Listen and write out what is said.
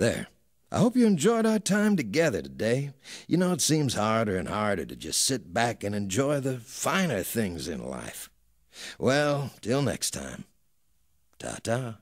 There, I hope you enjoyed our time together today. You know, it seems harder and harder to just sit back and enjoy the finer things in life. Well, till next time. Ta ta.